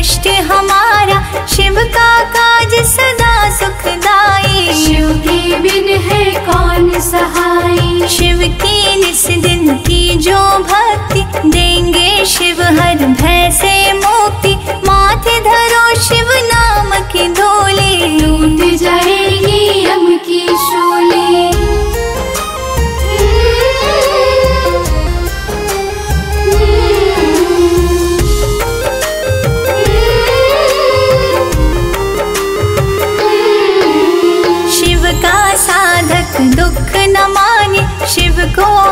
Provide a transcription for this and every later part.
कष्ट हमारा शिव का काज सर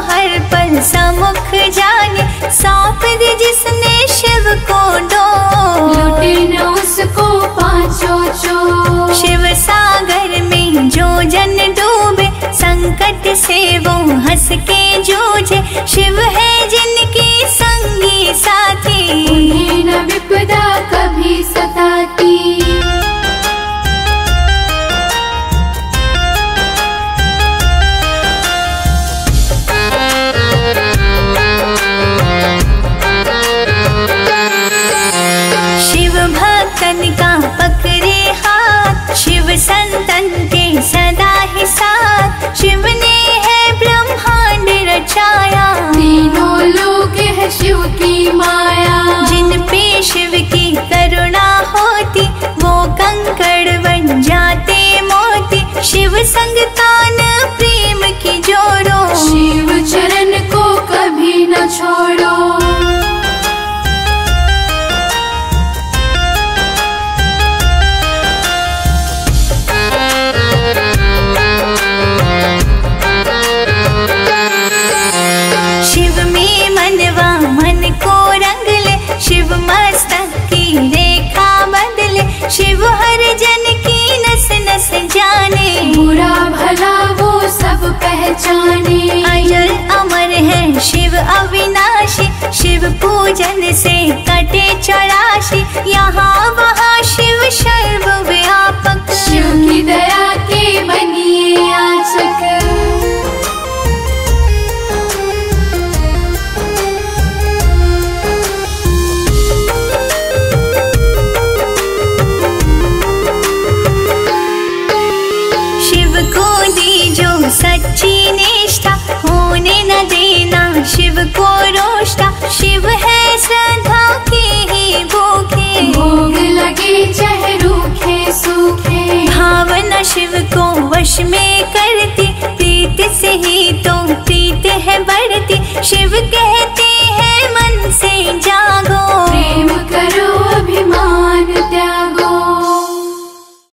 हर पल समुख जाने सौंप दे जिसने शिव को दो उसको चो शिव सागर में जो जन डूबे संकट से वो हंस के जूझे शिव है भक्तन का पकड़े हाथ। शिव संतन के सदा ही साथ। शिव ने है ब्रह्मांड रचाया। तीनों लोग है शिव की माया। जिन पे शिव की करुणा होती वो कंकड़ बन जाते मोती। शिव संगतान प्रेम की जोड़ो। शिव चरण को कभी न छोड़ो। शिव हर जन की नस नस जाने। बुरा सच्ची निष्ठा होने न देना शिव को रोष्टा। शिव है श्रद्धा के ही भूखे। भोग लगे चाहे रूखे सूखे। भावना शिव को वश में करती प्रीत से ही तो प्रीत है बढ़ती। शिव कहते